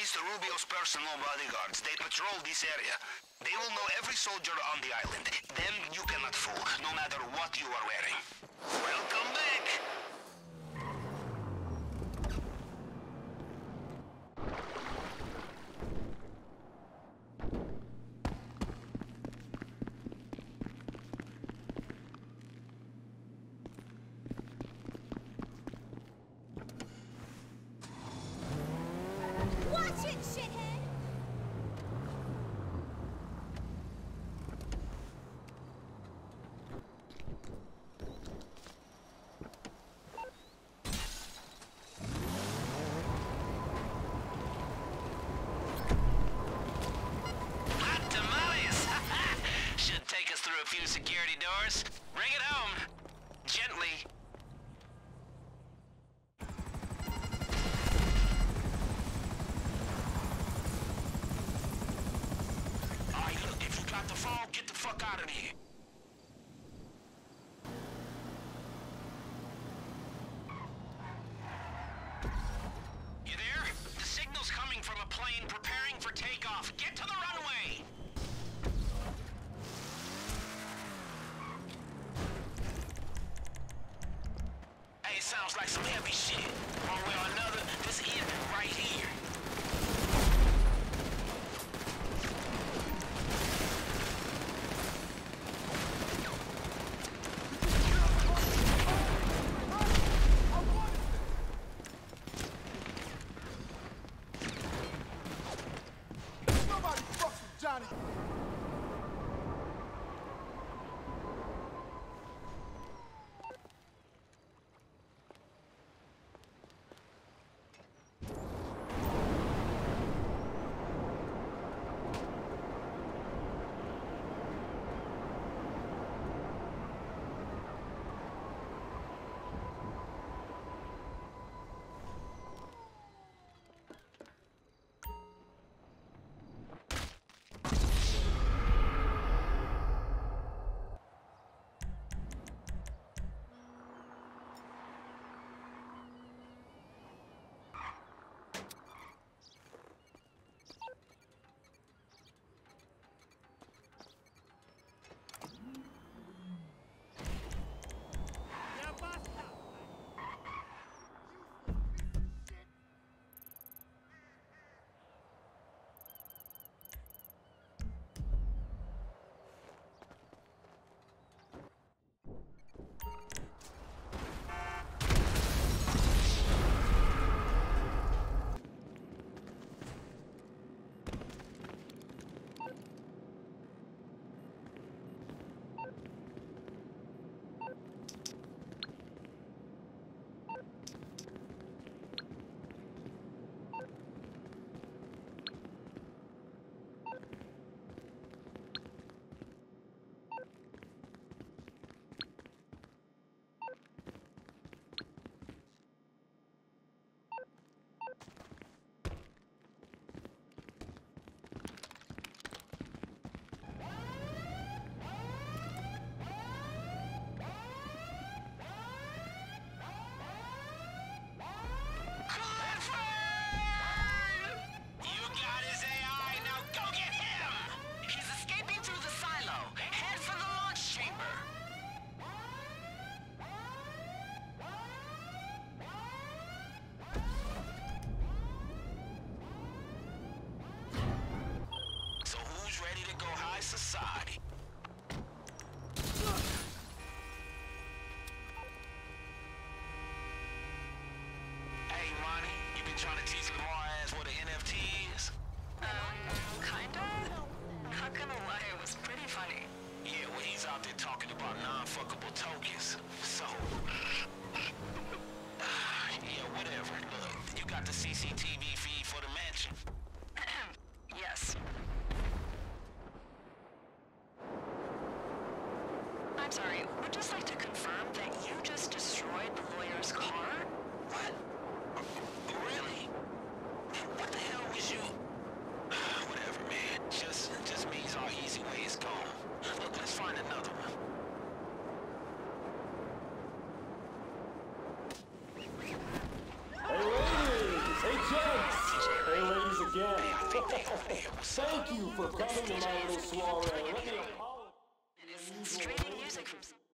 Mr. Rubio's personal bodyguards. They patrol this area. They will know every soldier on the island. Them you cannot fool, no matter what you are wearing. Welcome back! Security doors. Bring it home. Gently. Alright, look, if you got the phone, get the fuck out of here. You there? The signal's coming from a plane preparing for takeoff. Get to the runway! Sounds like some heavy shit. One way or another, this is right here. Society? I'm sorry, would just like to confirm that you just destroyed the lawyer's car? What? Really? What the hell was you? Whatever, man. Just, just means our easy way is gone. Look, let's find another one. Hey ladies! Hey gents! Hey ladies again. Thank you for coming to my little soiree. Let me apologize. Straight